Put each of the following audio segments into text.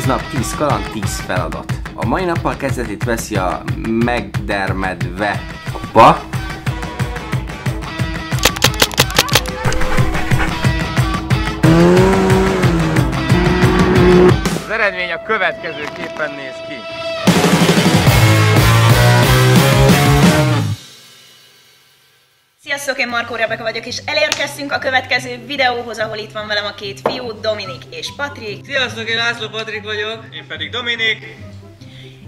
10 nap, 10 kaland, 10 feladat. A mai nappal kezdetét veszi a megdermedve apa. Az eredmény a következő képen néz ki. Sziasztok, én Markó Rebeka vagyok, és elérkeztünk a következő videóhoz, ahol itt van velem a két fiú, Dominik és Patrik. Sziasztok, én László Patrik vagyok. Én pedig Dominik.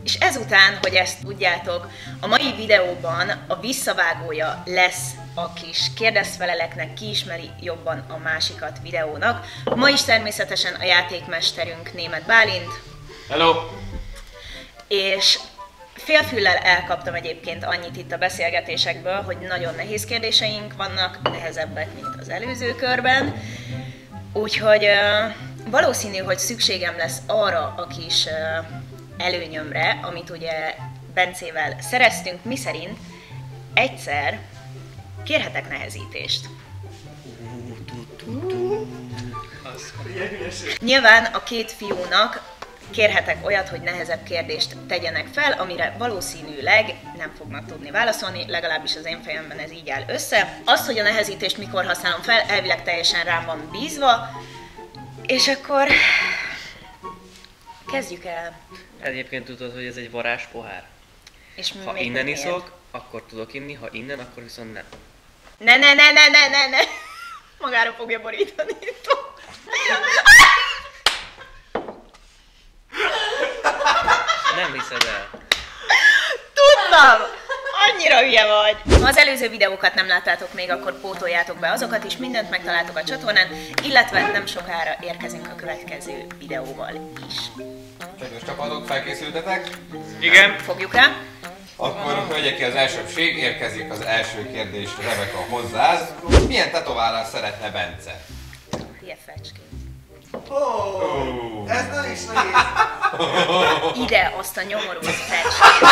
És ezután, hogy ezt tudjátok, a mai videóban a visszavágója lesz a kis kérdezfeleleknek, ki ismeri jobban a másikat videónak. Ma is természetesen a játékmesterünk német Bálint, Hello. és félfüllel elkaptam egyébként annyit itt a beszélgetésekből, hogy nagyon nehéz kérdéseink vannak, nehezebbek, mint az előző körben. Úgyhogy valószínű, hogy szükségem lesz arra a kis előnyömre, amit ugye Bencével szereztünk, miszerint egyszer kérhetek nehezítést. Nyilván a két fiúnak kérhetek olyat, hogy nehezebb kérdést tegyenek fel, amire valószínűleg nem fognak tudni válaszolni, legalábbis az én fejemben ez így áll össze. Azt, hogy a nehezítést mikor használom fel, elvileg teljesen rám van bízva, és akkor kezdjük el. Egyébként tudod, hogy ez egy varázs pohár. És Ha innen miért? iszok, akkor tudok inni, ha innen, akkor viszont nem. Ne, ne, ne, ne, ne, ne, ne! Magára fogja borítani. Nem hiszed el. Tudtam! Annyira hülye vagy! Ha az előző videókat nem láttátok még, akkor pótoljátok be azokat is, mindent megtaláltok a csatornán, illetve nem sokára érkezünk a következő videóval is. Kedves csapatok, felkészültetek? Igen. Fogjuk rá? Akkor hölgyek ki az elsőbség, érkezik az első kérdés Rebeka hozzád. Milyen tetoválást szeretne Bence? Hülye fecskét. Oh. Ez nem is nehéz. Ide azt a nyomorú fecskét.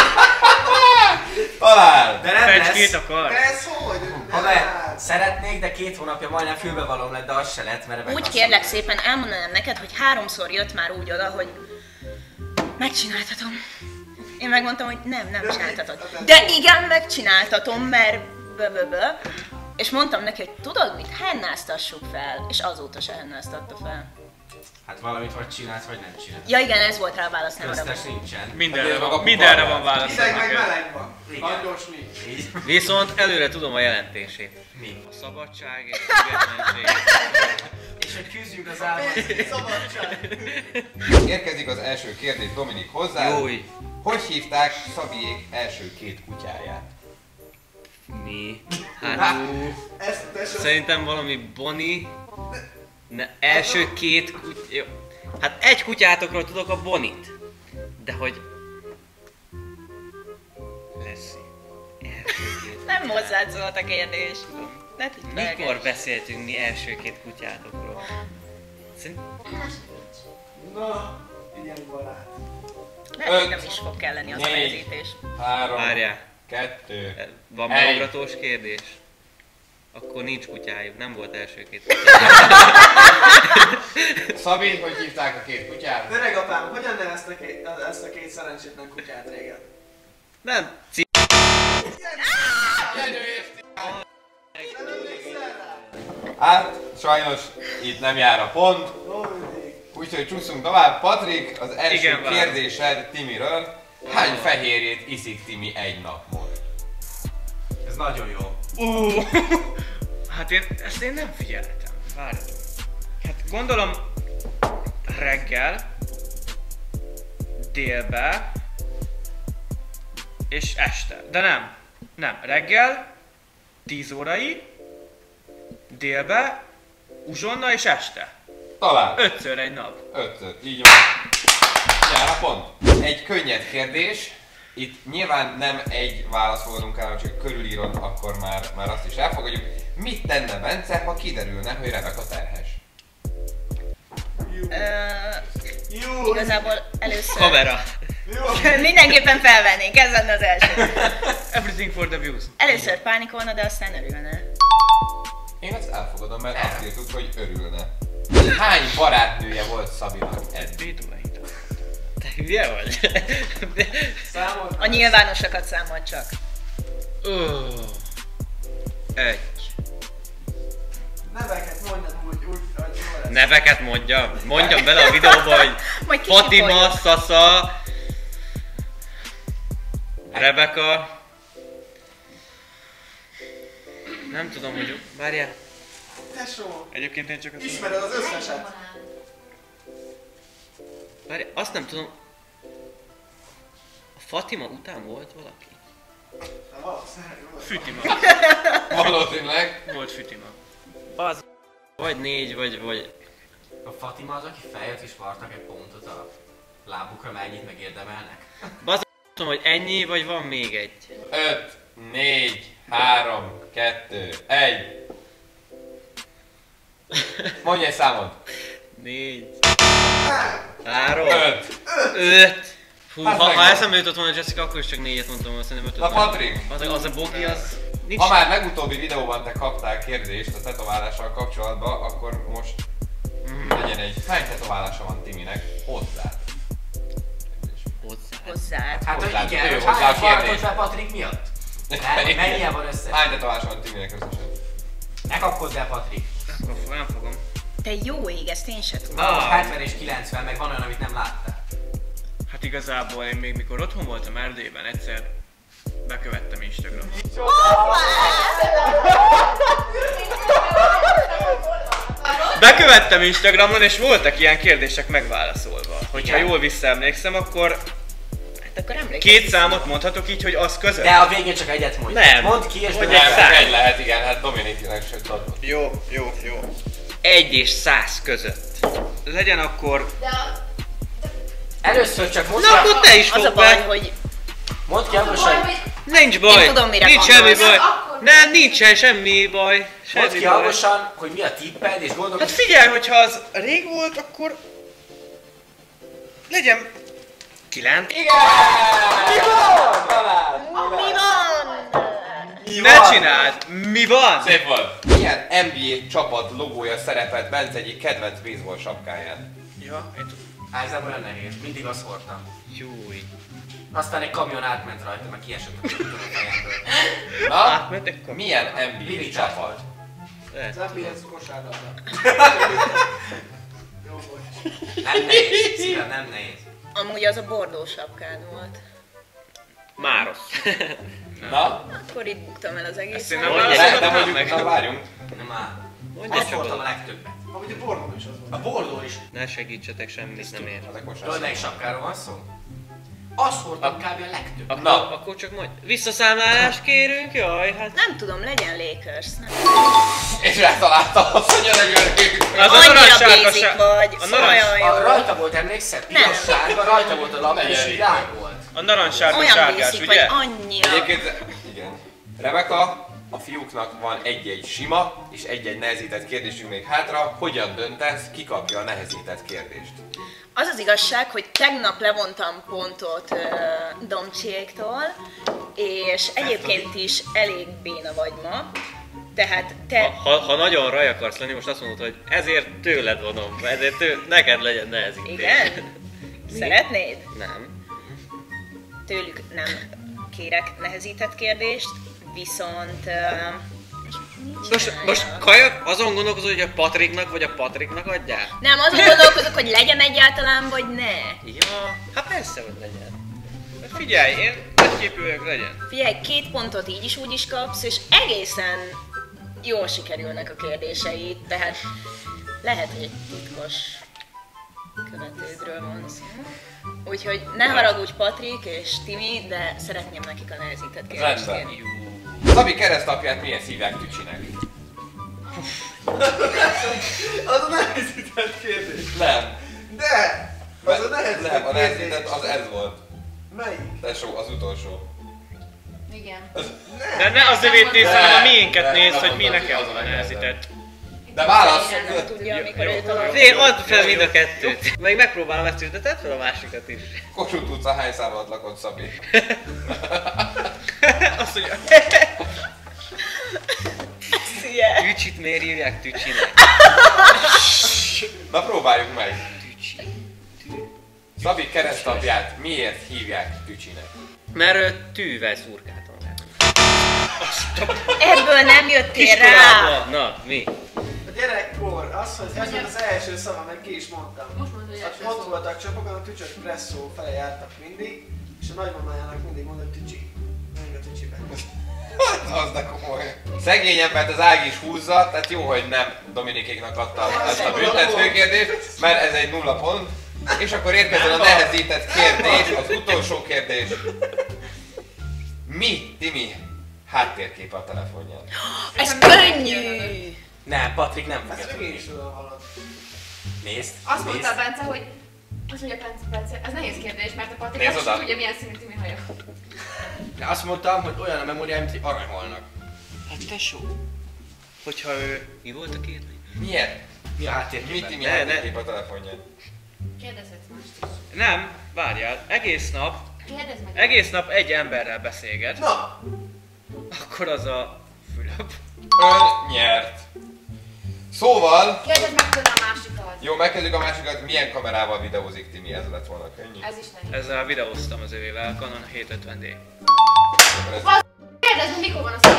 Lesz. akar. De ez hogy? Ha De be, hát. szeretnék, de két hónapja majdnem fülbevalóm lett, de az se lett, mert Úgy kérlek szépen elmondanám neked, hogy háromszor jött már úgy oda, hogy megcsináltatom. Én megmondtam, hogy nem, nem csináltatod. De igen, megcsináltatom, mert bö És mondtam neki, hogy tudod mit, hennáztassuk fel. És azóta se hennáztatta fel. Hát valamit vagy csinált, vagy nem csinált. Ja igen, ez volt rá a válasz, nem arra. Köztes nincsen. Mindenre maga van, mindenre van válasz. Hideg meg meleg van. Langyos nincs. Viszont előre tudom a jelentését. Mi? A szabadság és függetlenség. És hogy küzdjünk az álmat. Szabadság. Érkezik az első kérdés Dominik hozzád. Jói. Hogy hívták Szabiék első két kutyáját? Mi? Hát, Ezt te sem. szerintem valami Boni. Ne, első két kuty... Jó. Hát egy kutyátokról tudok a Bonit. De hogy... Lesz első két. Nem hozzád szólt a kérdés. Ne. Mikor beszéltünk mi első két kutyátokról? Szerint... Na, igen barát. Lehet, nem is fog kelleni az a négy. nehezítés. Három, Várjál. kettő, Van Egy. beugatós kérdés? Akkor nincs kutyájuk, nem volt első két kutyájuk. Szabi, hogy hívták a két kutyát? Öreg apám, hogyan neveztek ezt a két szerencsétlen kutyát régen? Nem, c... Hát, sajnos itt nem jár a pont, úgyhogy csúszunk tovább. Patrik, az első Igen, kérdésed Timiről. Hány fehérjét iszik Timi egy napon? Ez nagyon jó. Ú, hát én ezt én nem figyeltem. Várjatok. Hát gondolom reggel, délbe és este. De nem. Nem. Reggel, 10 órai, délbe, uzsonna és este. Talán. Ötször egy nap. Ötször, így van. Jár a pont. Egy könnyed kérdés. Itt nyilván nem egy válasz fogadunk el, csak körülíron, akkor már, már azt is elfogadjuk. Mit tenne Bence, ha kiderülne, hogy Rebeka terhes? Ö, Jó. igazából először... Kamera. Jó. Mindenképpen felvennénk, ez lenne az első. Everything for the views. Először pánikolna, de aztán örülne. Én ezt elfogadom, mert azt írtuk, hogy örülne. Hány barátnője volt Szabinak eddig? Hülye vagy? Számolt. A nyilvánosakat számolt csak. Ó. Egy. Neveket mondjad úgy, úgy, hogy lesz. Neveket mondja. Mondjam bele a videóba, hogy Fatima. Sasa, Rebecca. Nem tudom, hogy... Várjál. Tesó, Egyébként én csak azt ismered az összeset. Várjál, azt nem tudom. Fatima után volt valaki? Fütima. Valószínűleg. Volt Fütima. Az. Vagy négy, vagy, vagy... A Fatima az, aki feljött és vartak egy pontot a lábukra, mennyit megérdemelnek. Tudom, hogy ennyi, vagy van még egy. 5, 4, 3, 2, 1. Mondj egy számot. Négy. Három. 5. Öt. Hú, Hát ha, ha eszembe jutott volna Jessica, akkor is csak négyet mondtam, azt nem ötöt. Na. Patrik, Az, az a bogi, az... Nincs... ha már legutóbbi videóban te kaptál kérdést a tetoválással kapcsolatban, akkor most legyen egy... Hány tetoválása van Timinek? Hozzá. Hozzá. Hozzád. Hát, Hozzá, hogy igen, hogy hozzá a kérdés. Patrik miatt? Nem, mennyien van össze? Hány tetoválása van Timinek összesen? Ne kapkodd el, Patrik. Nem fogom. Te jó ég, ezt én se tudom. Van 70 és 90, meg van olyan, amit nem láttál. Hát igazából én még mikor otthon voltam Erdélyben, egyszer bekövettem Instagramon. Bekövettem Instagramon, és voltak ilyen kérdések megválaszolva. Hogyha Igen? jól visszaemlékszem, akkor Hát akkor emlékezz. két számot mondhatok így, hogy az között. De a végén csak egyet mondj. Nem. Mondd ki, és Hogy nem egy szám. egy lehet, igen, hát Dominikinek se tudod. Jó, jó, jó. Egy és száz között. Legyen akkor Először csak mondd Na, ki, akkor te is Az a baj, be. hogy mondd ki hangosan, Nincs baj. Én tudom, mire Nincs semmi gondolsz. baj. Akkor Nem, nincsen semmi baj. mondd Semmi ki baj. hangosan, hogy mi a tipped, és Hát gondolkodj. figyelj, hogyha az rég volt, akkor legyen Kilenc? mi van? Ne csináld! Mi van? Szép volt! Milyen NBA csapat logója szerepelt Bence egyik kedvenc baseball sapkáján? Ja, én tudom. Á, ez nem olyan nehéz, mindig azt hordtam. Júj. Aztán egy kamion átment rajta, meg kiesett a fejemből. Na, Átmentek akkor? milyen Lili NBA csapat? Lehet. Nem bírsz kosárlabda. Jó volt. Nem nehéz, szívem, nem nehéz. Amúgy az a bordó sapkád volt. Máros. Na, Akkor itt buktam el az Ezt egész. én nem Mondj egy de, de válaszoltam mondjuk, meg. na várjunk. Nem áll. Mondj egy Azt hordtam a legtöbbet. Amúgy a bornom is az volt. A bordó is. Ne segítsetek semmit, nem ér. Tudod, kosár. melyik sapkáról van szó? Azt hordtam kb. a legtöbbet. Akkor, Na. akkor csak mondj. Visszaszámlálást kérünk, jaj, hát. Nem tudom, legyen Lakers. Nem. És eltaláltam azt, hogy a legőrjük. Az a Annyira narancssárga basic sá- vagy, a narancs- olyan A, rajta volt, emlékszel? Piros sárga, rajta volt a lap, és rá volt. A narancssárga Olyan sárgás, basic vagy, ugye? annyira. Egyébként, igen. Rebeka, a fiúknak van egy-egy sima és egy-egy nehezített kérdésünk még hátra. Hogyan döntesz, ki kapja a nehezített kérdést? Az az igazság, hogy tegnap levontam pontot uh, Domcsiéktól, és egyébként is elég béna vagy ma. Tehát Ha, te... ha, ha nagyon raj akarsz lenni, most azt mondod, hogy ezért tőled vonom, ezért tő, neked legyen nehezítés. Igen? Szeretnéd? Nem. Tőlük nem kérek nehezített kérdést, viszont... Uh, Most, most Kaja azon gondolkozol, hogy a Patriknak vagy a Patriknak adjál? Nem, azon gondolkozok, hogy legyen egyáltalán, vagy ne. Ja, hát persze, hogy legyen. Figyelj, én nagyképűek legyen. Figyelj, két pontot így is úgy is kapsz, és egészen jól sikerülnek a kérdéseid, tehát lehet, hogy egy titkos követődről van szó. Úgyhogy ne haragudj Patrik és Timi, de szeretném nekik a nehezített kérdést kérni. Szabi keresztapját milyen szívják tücsinek? Az a nehezített kérdés. Nem. De! Az a nehezített Nem, a nehezített az ez volt. Melyik? Tesó, az utolsó. Igen. De ne az övét nézd, hanem a miénket de, hogy mi nekem az az a nehezített. De válasz! Én nem tudja, amikor Jó, ő jó. talál. Én add fel mind a kettőt. Meg megpróbálom ezt is, de tedd fel a másikat is. Kossuth utca hány számot lakott Szabi? Azt mondja, Szia! Tücsit miért írják tücsinek? Na próbáljuk meg. Tücsi. Szabi keresztapját miért hívják Tücsinek? Mert ö, tűvel szurkáltam rá. Ebből nem jöttél rá! Na, mi? A gyerekkor, az, hogy ez volt az első szava, meg ki is mondtam. Most mondod, hogy ott voltak csapokon, a tücsök presszó fele jártak mindig, és a nagymamájának mindig mondott tücsi. Menjünk a tücsibe. Az de komoly. Szegény embert az Ági is húzza, tehát jó, hogy nem Dominikéknak adta ezt a büntető kérdést, mert ez egy nulla pont. És akkor érkezzen a nehezített kérdés, az utolsó kérdés. Mi, Timi, háttérkép a telefonján? Ez könnyű! Nem, Patrik nem fogja tudni. Nézd, Azt mondta a nézd. Bence, hogy... Azt mondja Bence, Bence, ez nehéz kérdés, mert a Patrik Nézd azt oda. tudja, milyen színű Timi haja. De azt mondtam, hogy olyan a memóriám, mint egy aranyhalnak. Hát tesó. Hogyha ő... Mi volt a kérdés? Milyen? Mi a Mi háttérképen? Timi Ne, ne. háttérkép a telefonján? Kérdezhetsz mást is. Nem, várjál. Egész nap, Kérdezd meg. egész nap egy emberrel beszélget. Na, Akkor az a Fülöp. Ön nyert. Szóval, Kérdezd meg tőle a másikat. jó, megkezdjük a másikat, milyen kamerával videózik Timi, ez lett volna könnyű. Ez is nehéz. Ezzel videóztam az övével, Canon 750D. Akkor ez- Kérdezd mikor van a szó.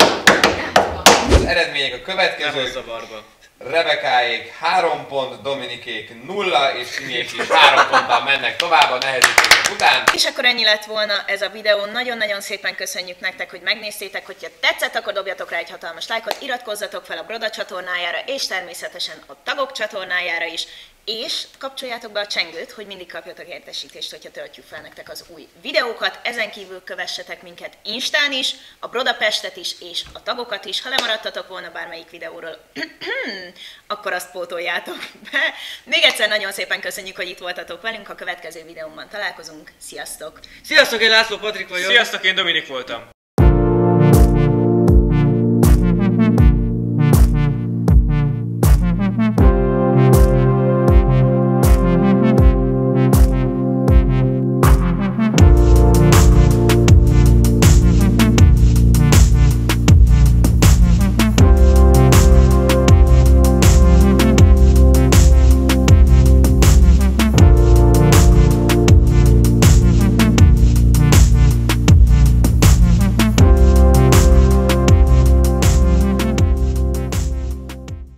Nem tudom. Az eredmények a Nem következők. hozza barba. Rebekáék 3 pont, Dominikék 0, és Timiék is 3 ponttal mennek tovább a nehezítések után. És akkor ennyi lett volna ez a videó. Nagyon-nagyon szépen köszönjük nektek, hogy megnéztétek. Hogyha tetszett, akkor dobjatok rá egy hatalmas lájkot, iratkozzatok fel a Broda csatornájára, és természetesen a tagok csatornájára is. És kapcsoljátok be a csengőt, hogy mindig kapjatok értesítést, hogyha töltjük fel nektek az új videókat. Ezen kívül kövessetek minket Instán is, a Brodapestet is, és a tagokat is. Ha lemaradtatok volna bármelyik videóról, akkor azt pótoljátok be. Még egyszer nagyon szépen köszönjük, hogy itt voltatok velünk. A következő videómban találkozunk. Sziasztok! Sziasztok, én László Patrik vagyok. Sziasztok, én Dominik voltam.